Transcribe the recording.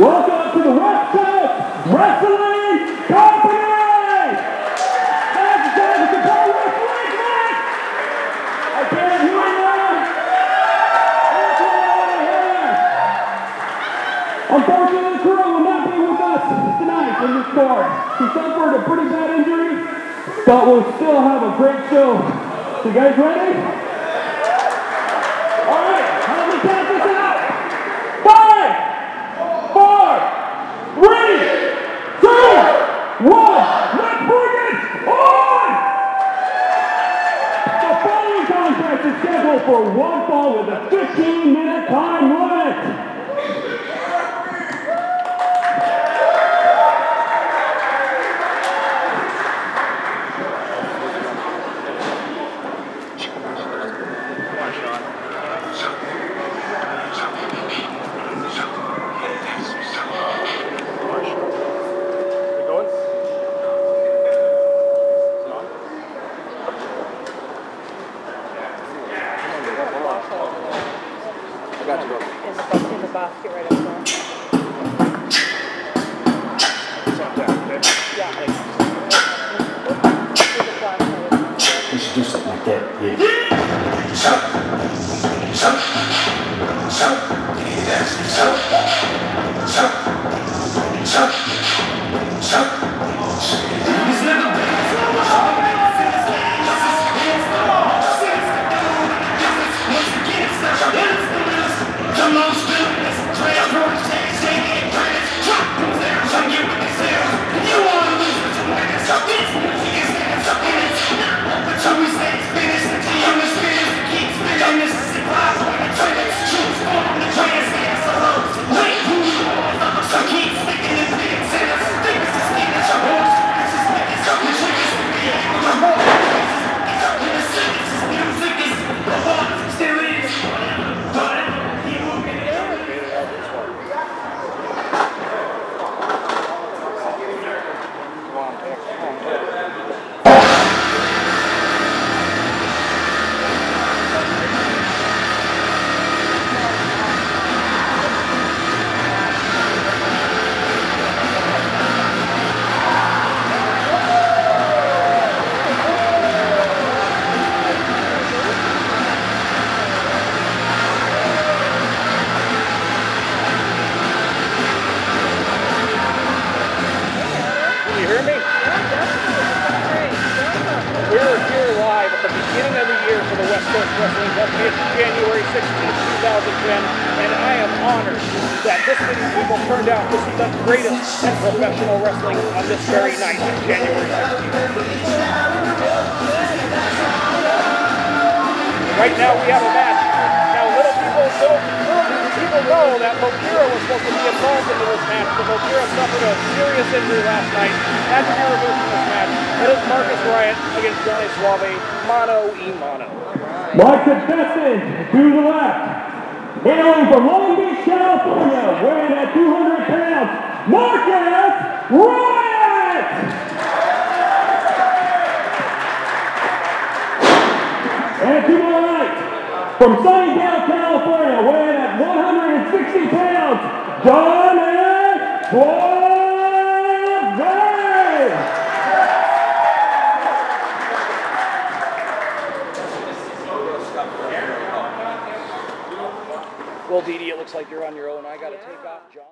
welcome to the West Coast Wrestling Company! That's the time to Pro Wrestling Night! I can't hear you! That's what I want to hear! Unfortunately, the crew will not be with us tonight in this card. She suffered a pretty bad injury, but we'll still have a great show. So you guys ready? All right, how do we count this out? Five, four, three, two, one. Let's bring it on! The following contest is scheduled for one ball with a 15-minute time I got you, in the, bas- in the basket right up there. It's on tap, okay? Yeah. Through the flashlight. We should do something like that. Yeah. Can Wrestling Company. January 16th, 2010, and I am honored that this many people turned out to see the greatest in professional wrestling on this very night, January 16th. Right now we have a match. Now little people, little, little people know that Mokira was supposed to be involved into this match, but Mokira suffered a serious injury last night. Had to be removed from this match. It is Marcus Riot against Johnny Suave, mano e mano. My contestant to the left, hailing from Long Beach, California, weighing at 200 pounds, Marcus Riot! And to my right, from Sunnydale, Well, Didi, it looks like you're on your own. I got to take off. John.